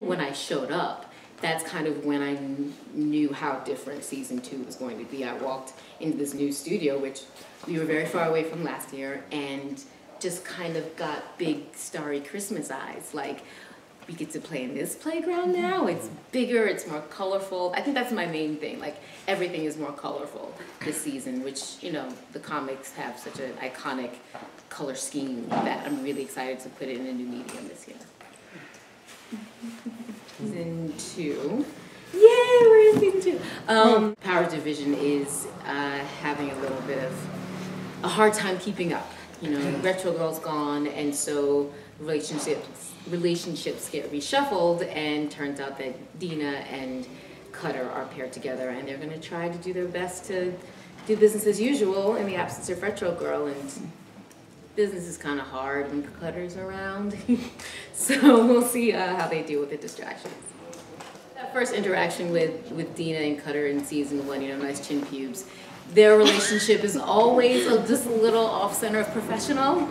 When I showed up, that's kind of when I knew how different season two was going to be. I walked into this new studio, which we were very far away from last year, and just kind of got big starry Christmas eyes. Like, we get to play in this playground mm-hmm. now. It's bigger, it's more colorful. I think that's my main thing. Like, everything is more colorful this season, which, you know, the comics have such an iconic color scheme that I'm really excited to put it in a new medium this year. Season two. Yay, we're in season two. Um, Powers Division is uh, having a little bit of a hard time keeping up. You know, Retro Girl's gone, and so relationships relationships get reshuffled, and turns out that Deena and Cutter are paired together, and they're going to try to do their best to do business as usual in the absence of Retro Girl, and business is kind of hard when Cutter's around. so we'll see uh, how they deal with the distractions. That first interaction with, with Deena and Cutter in season one, you know, nice chin pubes their relationship is always just a little off center of professional.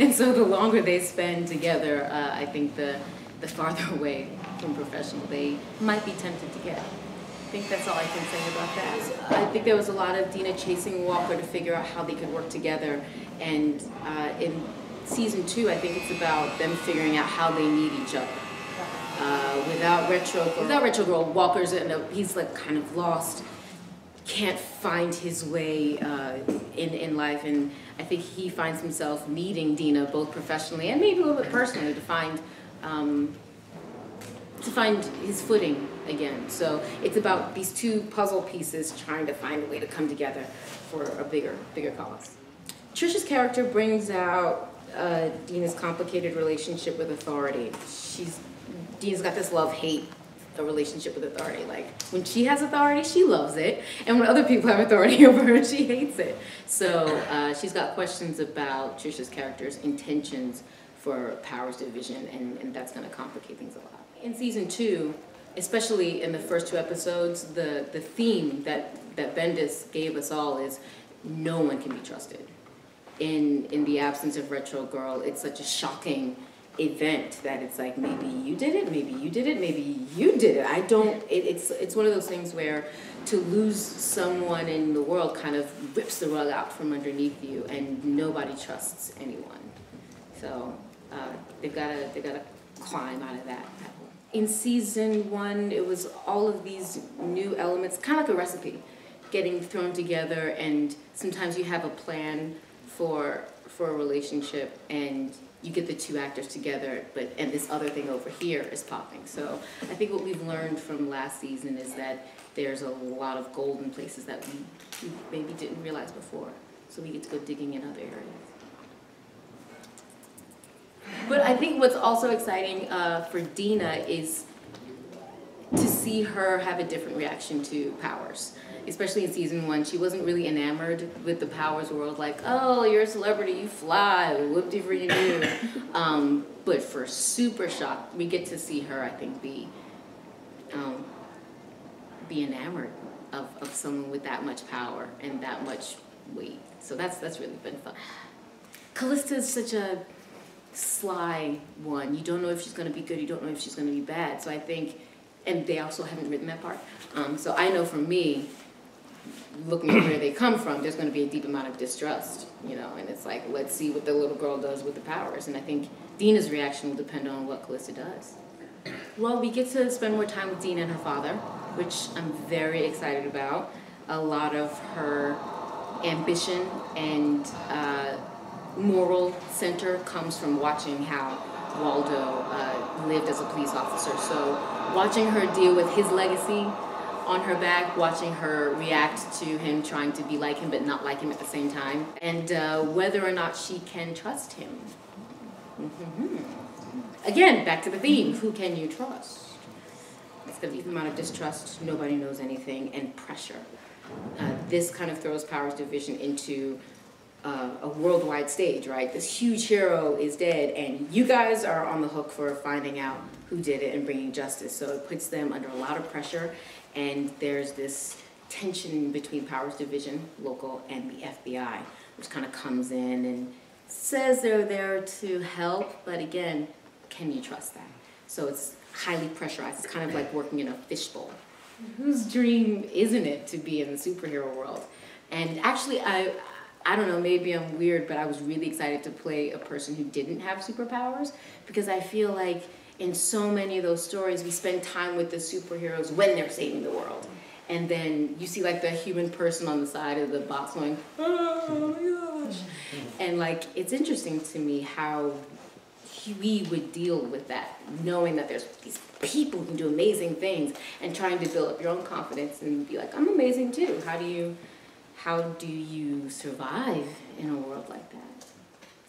and so the longer they spend together, uh, I think the, the farther away from professional they might be tempted to get. I think that's all I can say about that. I think there was a lot of Deena chasing Walker to figure out how they could work together. And uh, in season two, I think it's about them figuring out how they need each other. Uh, without Retro without Retro Girl, Walker's in a, he's like kind of lost can't find his way uh, in, in life. And I think he finds himself needing Deena both professionally and maybe a little bit personally to find, um, to find his footing again. So it's about these two puzzle pieces trying to find a way to come together for a bigger, bigger cause. Trisha's character brings out uh, Deena's complicated relationship with authority. She's Deena's got this love-hate a relationship with authority. Like when she has authority, she loves it, and when other people have authority over her, she hates it. So uh, she's got questions about Trisha's character's intentions for powers division, and, and that's going to complicate things a lot. In season two, especially in the first two episodes, the the theme that that Bendis gave us all is no one can be trusted. In in the absence of Retro Girl, it's such a shocking event that it's like maybe you did it, maybe you did it, maybe you did it. I don't. It, it's it's one of those things where to lose someone in the world kind of rips the rug out from underneath you, and nobody trusts anyone. So uh, they've got to they've got to climb out of that. In season one, it was all of these new elements, kind of like a recipe, getting thrown together, and sometimes you have a plan for for a relationship and you get the two actors together, but and this other thing over here is popping. So I think what we've learned from last season is that there's a lot of golden places that we, maybe didn't realize before. So we get to go digging in other areas. But I think what's also exciting uh, for Deena is to see her have a different reaction to powers especially in season one, she wasn't really enamored with the Powers world. Like, oh, you're a celebrity, you fly, whoop-de for you do. um, but for Super Shock, we get to see her, I think, be um, be enamored of, of someone with that much power and that much weight. So that's that's really been fun. Calista is such a sly one. You don't know if she's going to be good. You don't know if she's going to be bad. So I think, and they also haven't written that part. Um, so I know for me, looking at where they come from, there's going to be a deep amount of distrust, you know, and it's like, let's see what the little girl does with the powers. And I think Deena's reaction will depend on what Calista does. Well, we get to spend more time with Deena and her father, which I'm very excited about. A lot of her ambition and uh, moral center comes from watching how Waldo uh, lived as a police officer. So watching her deal with his legacy on her back, watching her react to him trying to be like him but not like him at the same time, and uh, whether or not she can trust him. Mm-hmm. Again, back to the theme who can you trust? It's going to be the amount of distrust, nobody knows anything, and pressure. Uh, this kind of throws Powers Division into uh, a worldwide stage, right? This huge hero is dead, and you guys are on the hook for finding out who did it and bringing justice. So it puts them under a lot of pressure, and there's this tension between Powers Division, local, and the FBI, which kind of comes in and says they're there to help, but again, can you trust that? So it's highly pressurized. It's kind of like working in a fishbowl. Whose mm-hmm. dream isn't it to be in the superhero world? And actually, I, I don't know, maybe I'm weird, but I was really excited to play a person who didn't have superpowers because I feel like in so many of those stories, we spend time with the superheroes when they're saving the world. And then you see like the human person on the side of the box going, oh my gosh. And like, it's interesting to me how we would deal with that, knowing that there's these people who can do amazing things and trying to build up your own confidence and be like, I'm amazing too. How do you, how do you survive in a world like that?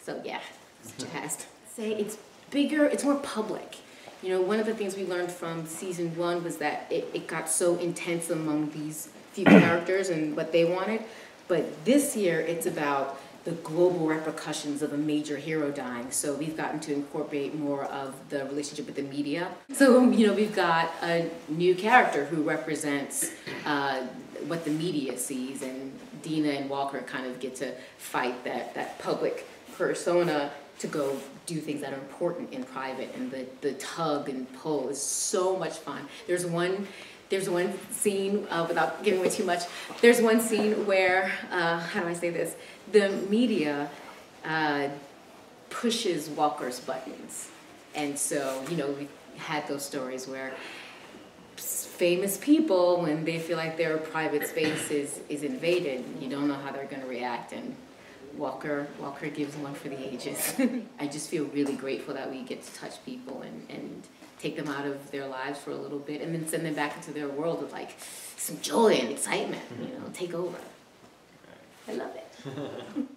So yeah, it's just say it's bigger, it's more public. You know, one of the things we learned from season one was that it, it got so intense among these few characters and what they wanted. But this year, it's about the global repercussions of a major hero dying. So we've gotten to incorporate more of the relationship with the media. So, you know, we've got a new character who represents uh, what the media sees, and Deena and Walker kind of get to fight that, that public persona to go do things that are important in private and the, the tug and pull is so much fun. There's one there's one scene, uh, without giving away too much, there's one scene where, uh, how do I say this? The media uh, pushes Walker's buttons. And so, you know, we had those stories where famous people, when they feel like their private space is, is invaded, you don't know how they're going to react. And Walker, Walker gives one for the ages. I just feel really grateful that we get to touch people and, and take them out of their lives for a little bit and then send them back into their world with like some joy and excitement, you mm-hmm. know, take over. I love it.